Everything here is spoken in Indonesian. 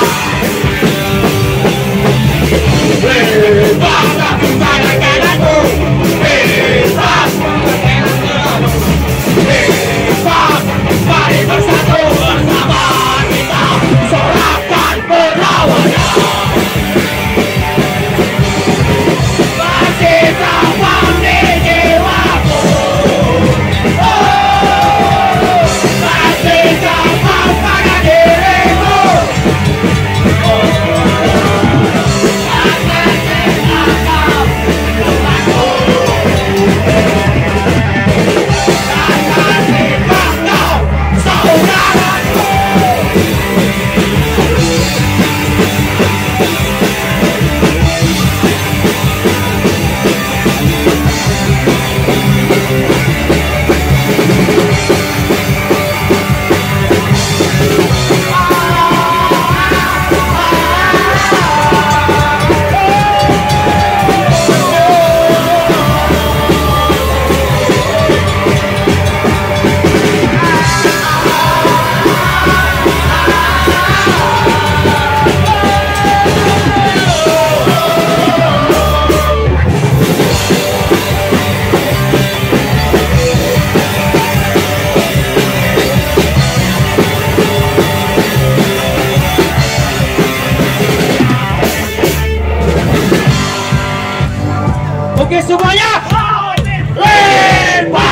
Bye. Oke semuanya. Lempar.